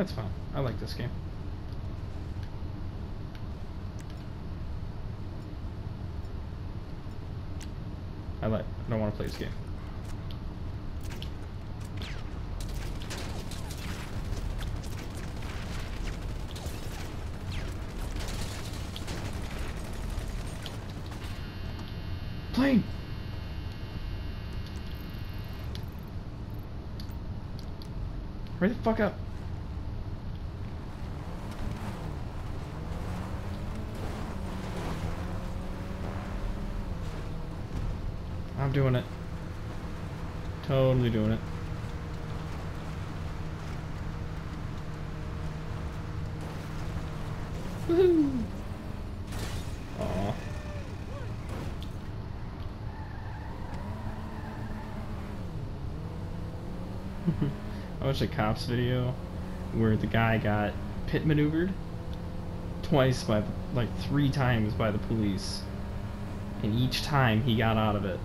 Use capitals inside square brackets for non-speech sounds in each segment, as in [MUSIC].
That's fine. I like this game. I like. I don't want to play this game. Plane. Hurry the fuck up. I'm doing it. Totally doing it. Woohoo! Aw. [LAUGHS] I watched a cops video where the guy got pit maneuvered twice by, like, three times by the police. And each time he got out of it.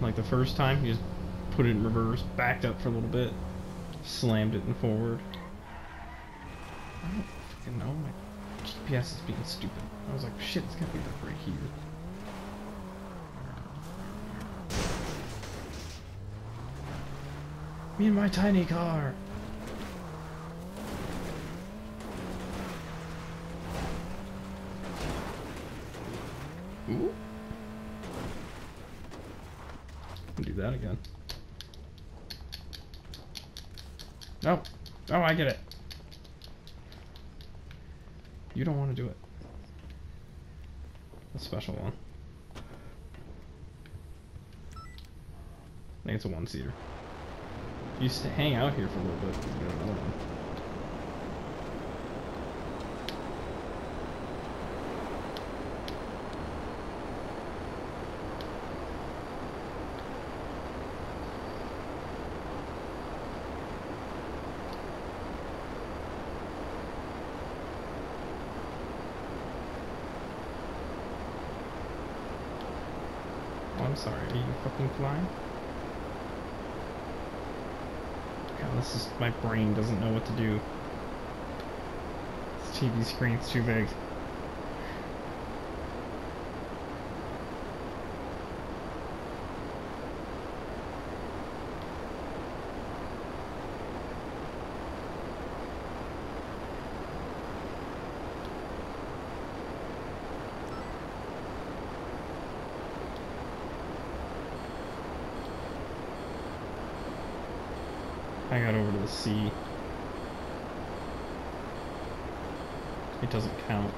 Like the first time, he just put it in reverse, backed up for a little bit, slammed it in forward. I don't fucking know. My GPS is being stupid. I was like, shit, it's gotta be right here. Me and my tiny car. Ooh. Do that again. No. Oh, I get it. You don't want to do it. A special one. I think it's a one-seater. Used to hang out here for a little bit. I'm sorry. Are you fucking flying? God, this is my brain doesn't know what to do. This TV screen's too big. I got over to the sea. It doesn't count.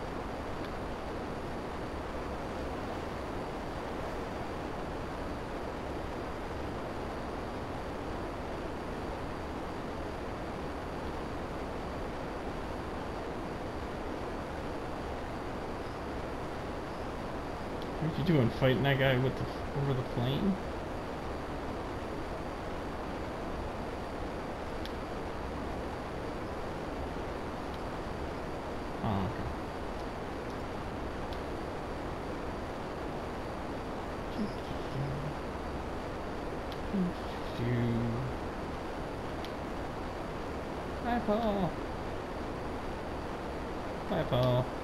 What are you doing, fighting that guy with the over the plane? Oh, okay. Hi, Paul. Hi, Paul.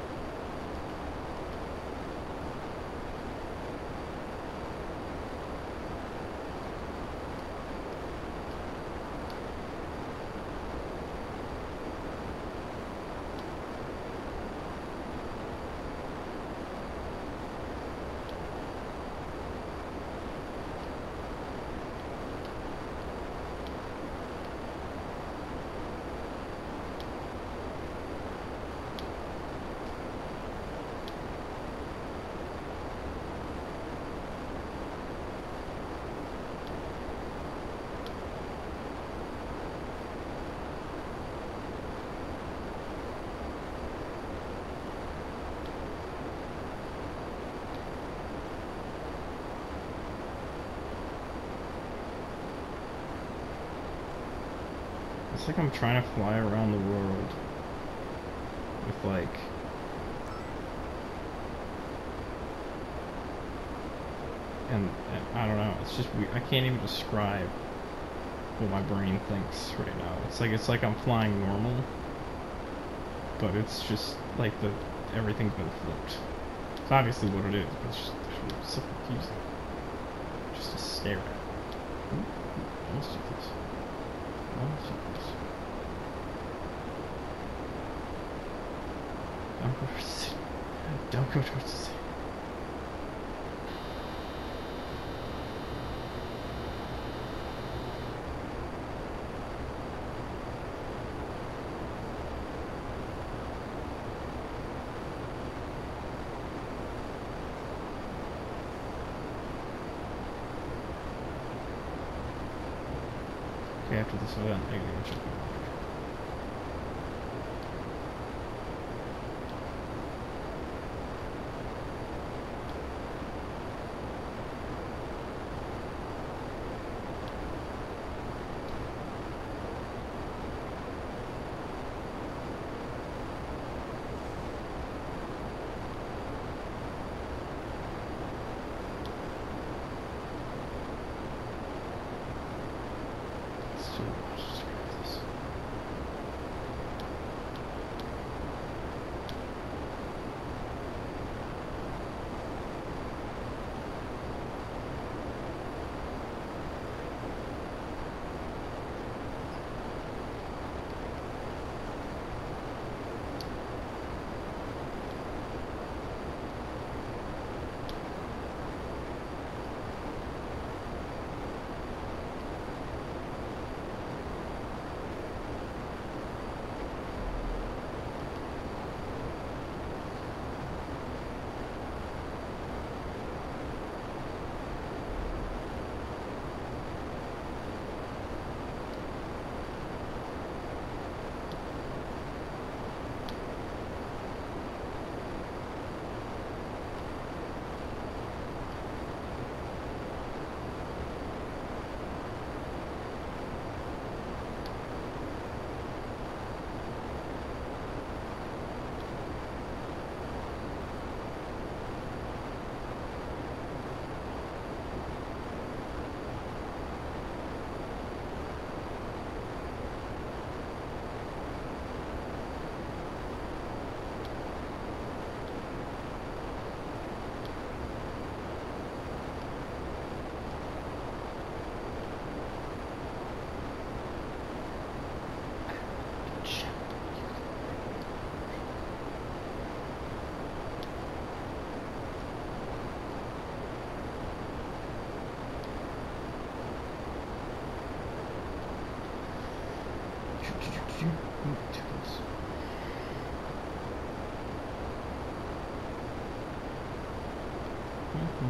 It's like I'm trying to fly around the world with like and, and I don't know. It's just weird. I can't even describe what my brain thinks right now. It's like it's like I'm flying normal, but it's just like the everything's been flipped. It's obviously what it is, but it's just it's so confusing. Just to stare at. Ooh, ooh, Don't Don't go towards the city. Okay, after this event, This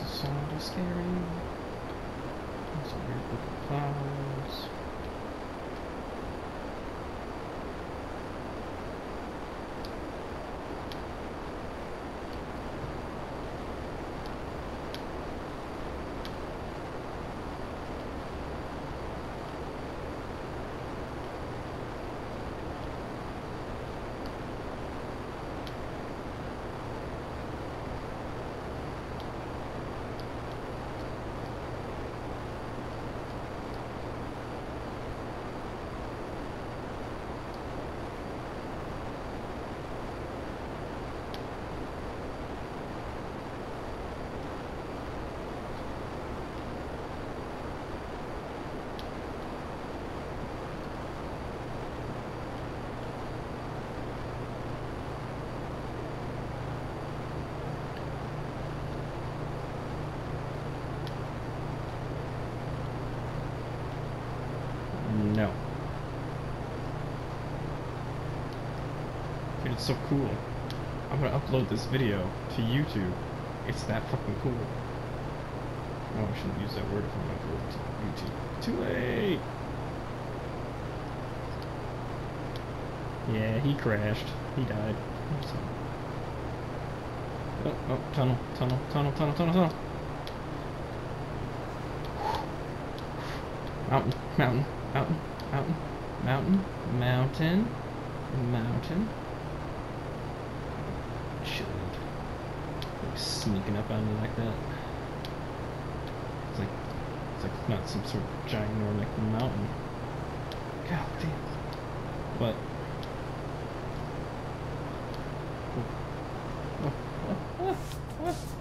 is of scary. A weird looking clouds. No. Dude, it's so cool. I'm gonna upload this video to YouTube. It's that fucking cool. Oh, I shouldn't use that word if I'm upload to YouTube. Too late! Yeah, he crashed. He died. Oh, oh, tunnel, tunnel, tunnel, tunnel, tunnel, tunnel. Mountain, mountain, mountain, mountain, mountain, mountain, mountain. Shit. Like sneaking up on me like that. It's like, it's like not some sort of ginormous mountain. God damn. What? [LAUGHS]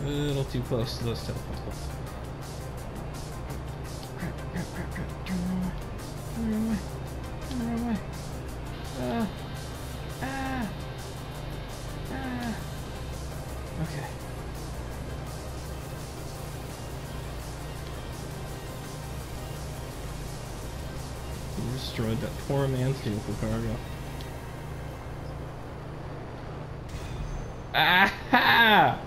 A little too close to those telephone. Destroyed that poor man's vehicle cargo. Ah!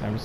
Time to.